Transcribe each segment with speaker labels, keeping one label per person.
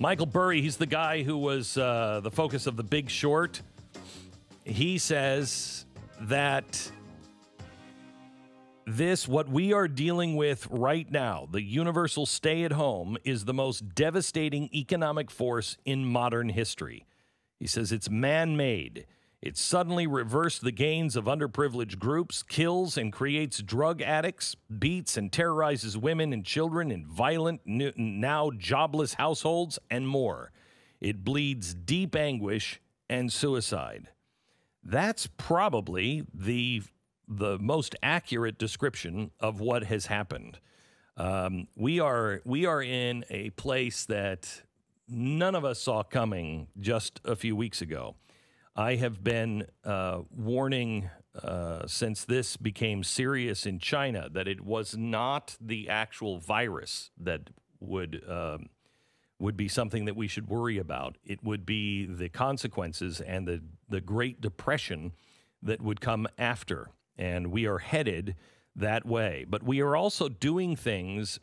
Speaker 1: Michael Burry, he's the guy who was uh, the focus of The Big Short. He says that this, what we are dealing with right now, the universal stay at home, is the most devastating economic force in modern history. He says it's man made. It suddenly reversed the gains of underprivileged groups, kills and creates drug addicts, beats and terrorizes women and children in violent, now jobless households, and more. It bleeds deep anguish and suicide. That's probably the the most accurate description of what has happened. Um, we are we are in a place that none of us saw coming just a few weeks ago. I have been uh, warning uh, since this became serious in China that it was not the actual virus that would um, would be something that we should worry about. It would be the consequences and the the Great Depression that would come after and we are headed that way. But we are also doing things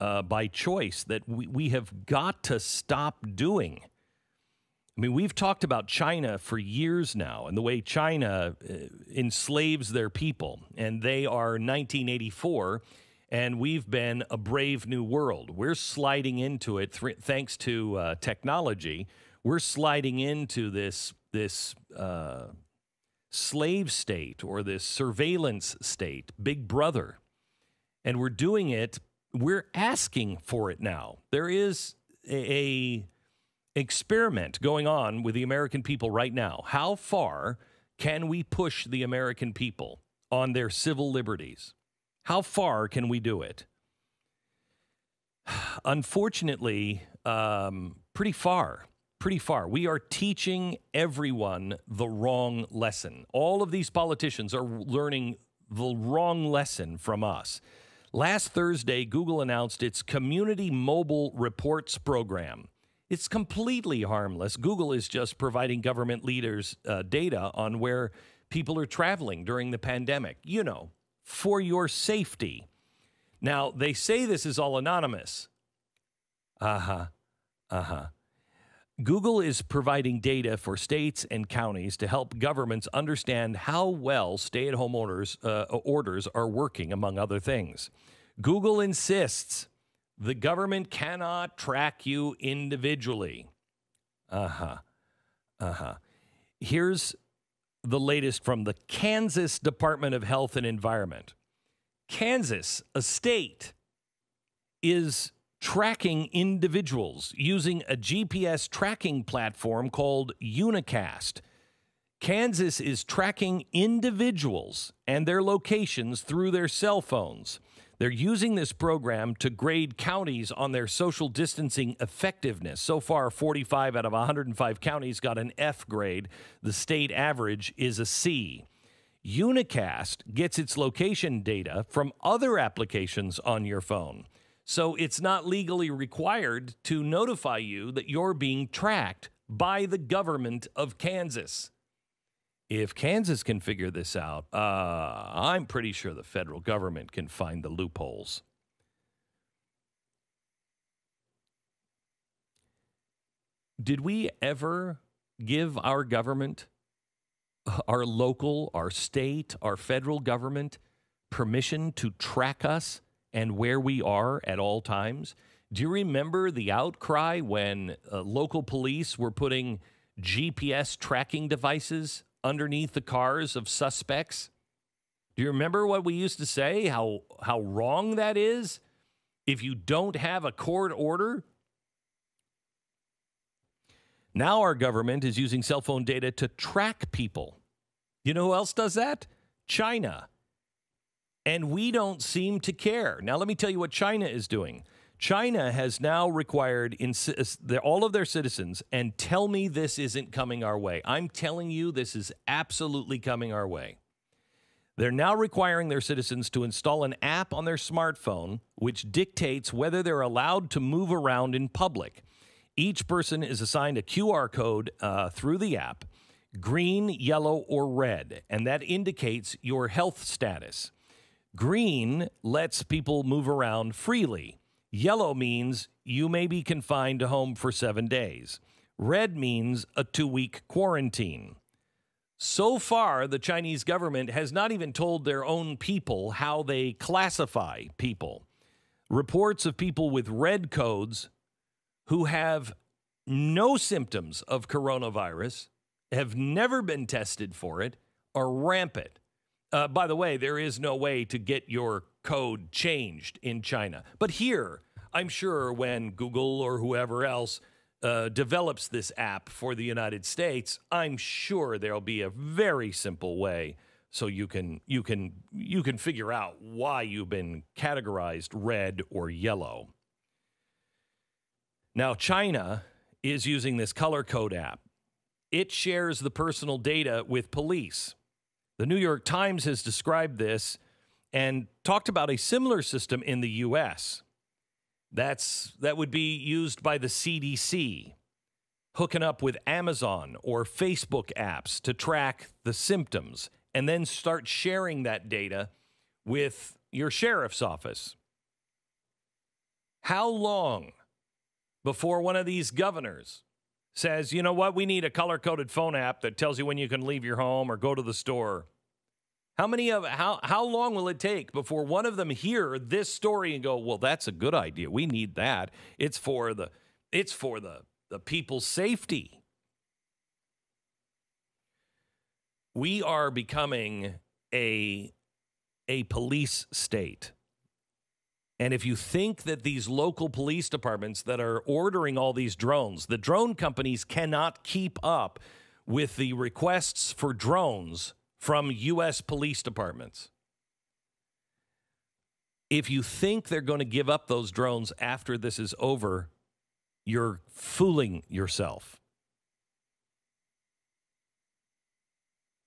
Speaker 1: uh, by choice that we, we have got to stop doing. I mean, we've talked about China for years now and the way China uh, enslaves their people, and they are 1984, and we've been a brave new world. We're sliding into it th- thanks to uh, technology. We're sliding into this this uh, slave state or this surveillance state, Big Brother. And we're doing it, we're asking for it now. There is a, a experiment going on with the American people right now. How far can we push the American people on their civil liberties? How far can we do it? Unfortunately, um, pretty far pretty far. We are teaching everyone the wrong lesson. All of these politicians are learning the wrong lesson from us. Last Thursday, Google announced its Community Mobile Reports program. It's completely harmless. Google is just providing government leaders uh, data on where people are traveling during the pandemic, you know, for your safety. Now, they say this is all anonymous. Uh huh. Uh huh. Google is providing data for states and counties to help governments understand how well stay at home orders, uh, orders are working, among other things. Google insists the government cannot track you individually. Uh huh. Uh huh. Here's the latest from the Kansas Department of Health and Environment. Kansas, a state, is tracking individuals using a GPS tracking platform called Unacast. Kansas is tracking individuals and their locations through their cell phones. They're using this program to grade counties on their social distancing effectiveness. So far, 45 out of 105 counties got an F grade. The state average is a C. Unacast gets its location data from other applications on your phone. So it's not legally required to notify you that you're being tracked by the government of Kansas. If Kansas can figure this out, uh, I'm pretty sure the federal government can find the loopholes. Did we ever give our government, our local, our state, our federal government permission to track us and where we are at all times. Do you remember the outcry when uh, local police were putting GPS tracking devices underneath the cars of suspects? Do you remember what we used to say? How how wrong that is? If you don't have a court order, now our government is using cell phone data to track people. You know who else does that? China and we don't seem to care. Now, let me tell you what China is doing. China has now required all of their citizens, and tell me this isn't coming our way. I'm telling you, this is absolutely coming our way. They're now requiring their citizens to install an app on their smartphone which dictates whether they're allowed to move around in public. Each person is assigned a QR code uh, through the app green, yellow, or red, and that indicates your health status. Green lets people move around freely. Yellow means you may be confined to home for seven days. Red means a two week quarantine. So far, the Chinese government has not even told their own people how they classify people. Reports of people with red codes who have no symptoms of coronavirus, have never been tested for it, are rampant. Uh, by the way, there is no way to get your code changed in China. But here, I'm sure when Google or whoever else uh, develops this app for the United States, I'm sure there'll be a very simple way so you can you can you can figure out why you've been categorized red or yellow. Now, China is using this color code app. It shares the personal data with police. The New York Times has described this and talked about a similar system in the US. That's that would be used by the CDC, hooking up with Amazon or Facebook apps to track the symptoms and then start sharing that data with your sheriff's office. How long before one of these governors says, you know what, we need a color coded phone app that tells you when you can leave your home or go to the store? How many of how how long will it take before one of them hear this story and go, "Well, that's a good idea. We need that. It's for the it's for the the people's safety." We are becoming a a police state. And if you think that these local police departments that are ordering all these drones, the drone companies cannot keep up with the requests for drones from U.S. police departments. If you think they're going to give up those drones after this is over, you're fooling yourself.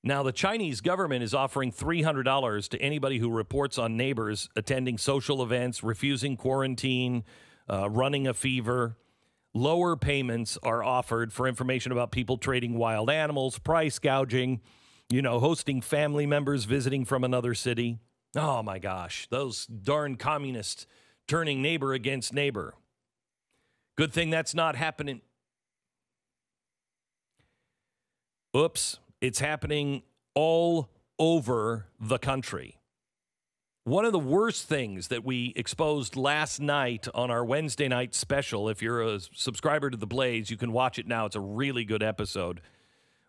Speaker 1: Now, the Chinese government is offering $300 to anybody who reports on neighbors attending social events, refusing quarantine, uh, running a fever. Lower payments are offered for information about people trading wild animals, price gouging, you know, hosting family members visiting from another city. Oh my gosh, those darn communists turning neighbor against neighbor. Good thing that's not happening. Oops, it's happening all over the country. One of the worst things that we exposed last night on our Wednesday night special, if you're a subscriber to The Blaze, you can watch it now. It's a really good episode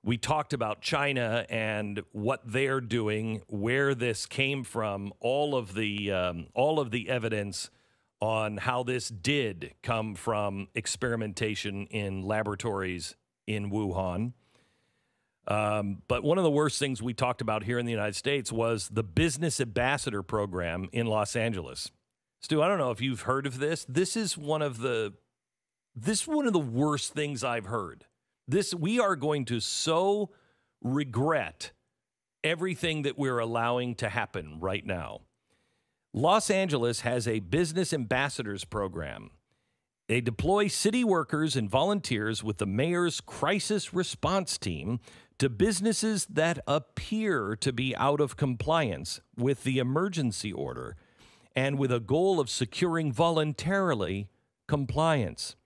Speaker 1: we talked about China and what they're doing, where this came from, all of the um, all of the evidence on how this did come from experimentation in laboratories in Wuhan. Um, but one of the worst things we talked about here in the United States was the business ambassador program in Los Angeles. Stu, I don't know if you've heard of this. This is one of the this is one of the worst things I've heard. This we are going to so regret everything that we're allowing to happen right now. Los Angeles has a business ambassadors program. They deploy city workers and volunteers with the mayor's crisis response team to businesses that appear to be out of compliance with the emergency order and with a goal of securing voluntarily compliance.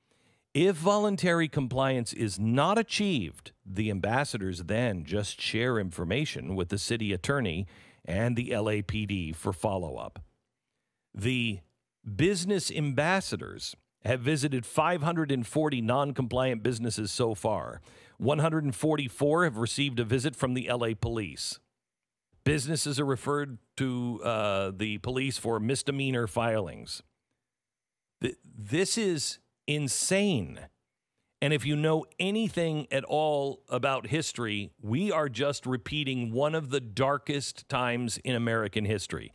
Speaker 1: If voluntary compliance is not achieved, the ambassadors then just share information with the city attorney and the LAPD for follow up. The business ambassadors have visited 540 non compliant businesses so far. 144 have received a visit from the LA police. Businesses are referred to uh, the police for misdemeanor filings. This is insane. And if you know anything at all about history, we are just repeating one of the darkest times in American history.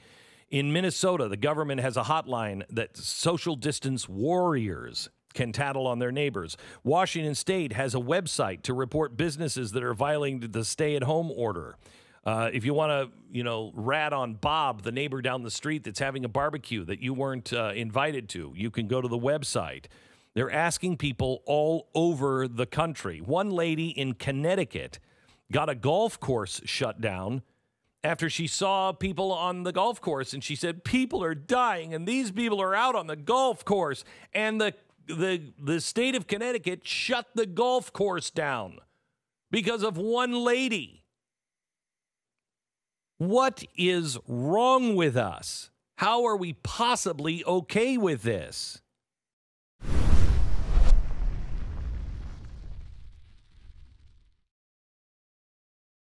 Speaker 1: In Minnesota, the government has a hotline that social distance warriors can tattle on their neighbors. Washington State has a website to report businesses that are violating the stay at home order. Uh, if you want to, you know, rat on Bob, the neighbor down the street that's having a barbecue that you weren't uh, invited to, you can go to the website. They're asking people all over the country. One lady in Connecticut got a golf course shut down after she saw people on the golf course and she said people are dying and these people are out on the golf course and the the the state of Connecticut shut the golf course down because of one lady. What is wrong with us? How are we possibly okay with this?